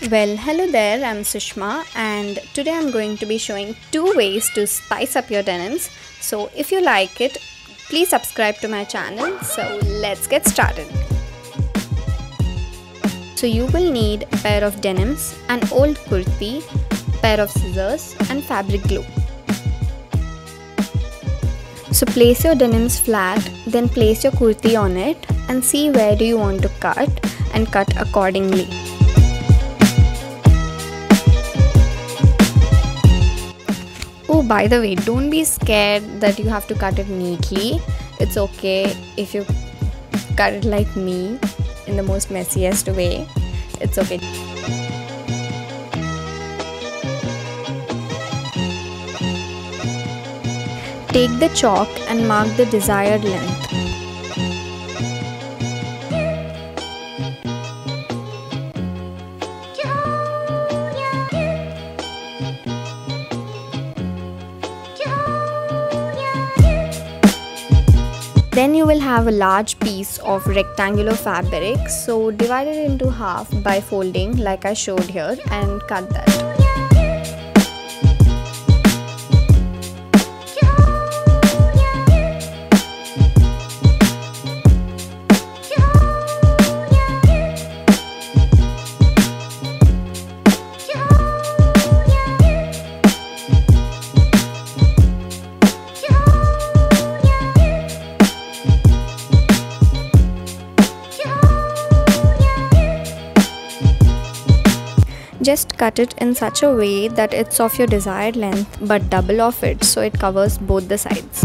Well, hello there, I'm Sushma, and today I'm going to be showing two ways to spice up your denims. So, if you like it, please subscribe to my channel. So, let's get started. So, you will need a pair of denims, an old kurti, pair of scissors, and fabric glue. So, place your denims flat, then place your kurti on it, and see where do you want to cut, and cut accordingly. By the way, don't be scared that you have to cut it neatly. It's okay if you cut it like me in the most messiest way. It's okay. Take the chalk and mark the desired length. Then you will have a large piece of rectangular fabric. So divide it into half by folding like I showed here and cut that. Just cut it in such a way that it's of your desired length but double of it so it covers both the sides.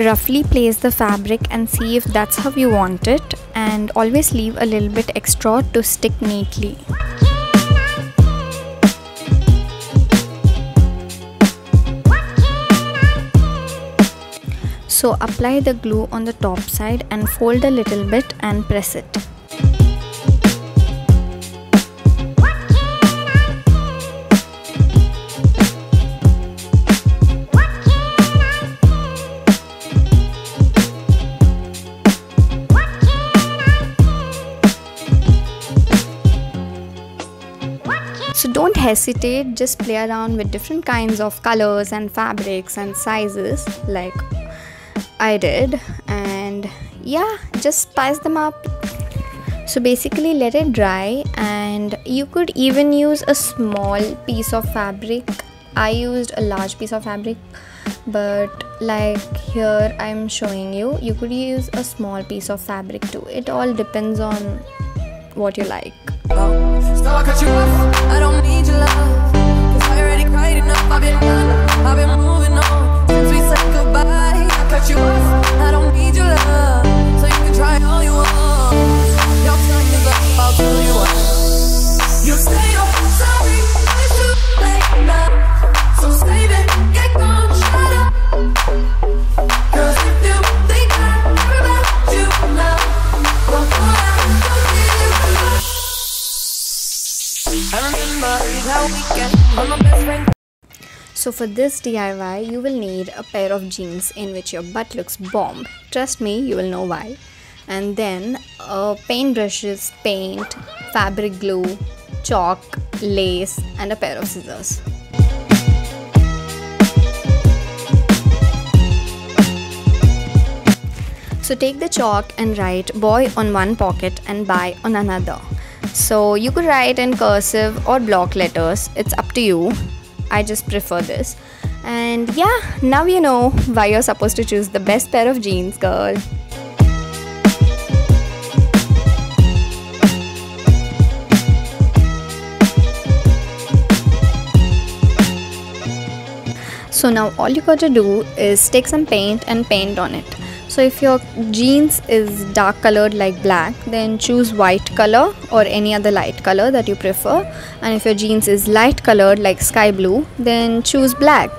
Roughly place the fabric and see if that's how you want it and always leave a little bit extra to stick neatly. So apply the glue on the top side and fold a little bit and press it. So don't hesitate, just play around with different kinds of colors and fabrics and sizes like I did and yeah just spice them up. So basically let it dry and you could even use a small piece of fabric. I used a large piece of fabric but like here I'm showing you you could use a small piece of fabric too. It all depends on what you like. So cut you off. I don't need your love So you can try all you want. Your time is up I'll tell you what You say you're sorry but It's too late now. So save it Get gone Shut up. Cause if you think I care about you now Well, go out Don't give a so for this DIY, you will need a pair of jeans in which your butt looks bomb. Trust me, you will know why. And then uh, paint brushes, paint, fabric glue, chalk, lace and a pair of scissors. So take the chalk and write boy on one pocket and bye on another. So you could write in cursive or block letters, it's up to you. I just prefer this. And yeah, now you know why you're supposed to choose the best pair of jeans, girl. So now all you got to do is take some paint and paint on it. So if your jeans is dark colored like black, then choose white color or any other light color that you prefer. And if your jeans is light colored like sky blue, then choose black.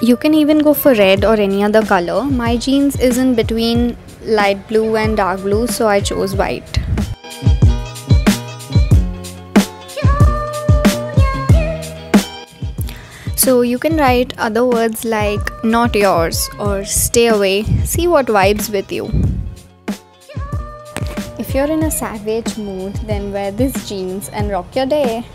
You can even go for red or any other color. My jeans is in between light blue and dark blue, so I chose white. So you can write other words like not yours or stay away. See what vibes with you. If you're in a savage mood, then wear these jeans and rock your day.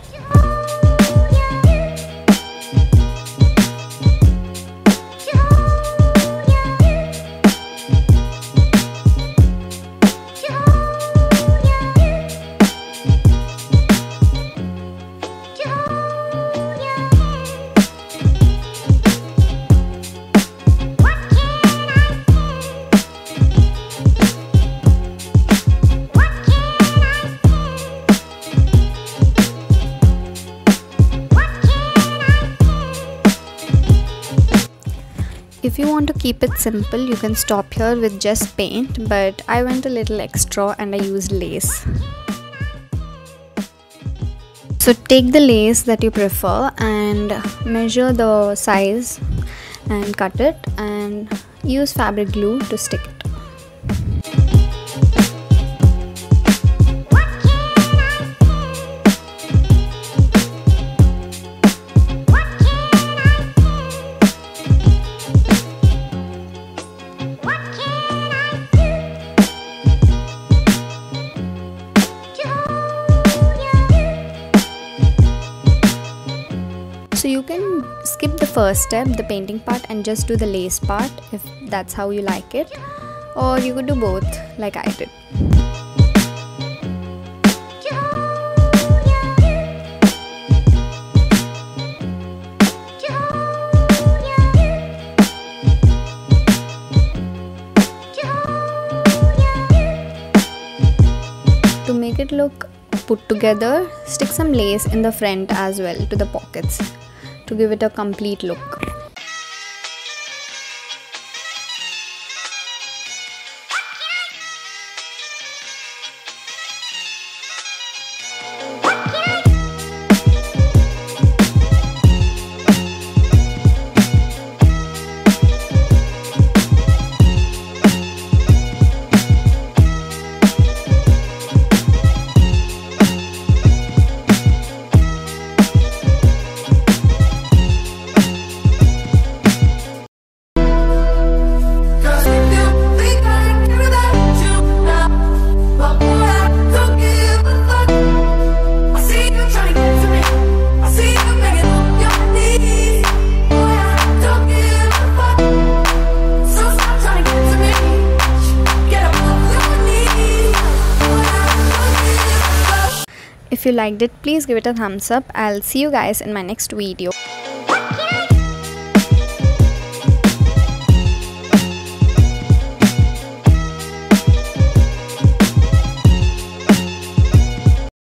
Want to keep it simple, you can stop here with just paint, but I went a little extra and I used lace. So take the lace that you prefer and measure the size and cut it and use fabric glue to stick it. You can skip the first step, the painting part and just do the lace part if that's how you like it. Or you could do both like I did. To make it look put together, stick some lace in the front as well to the pockets to give it a complete look. If you liked it, please give it a thumbs up. I'll see you guys in my next video.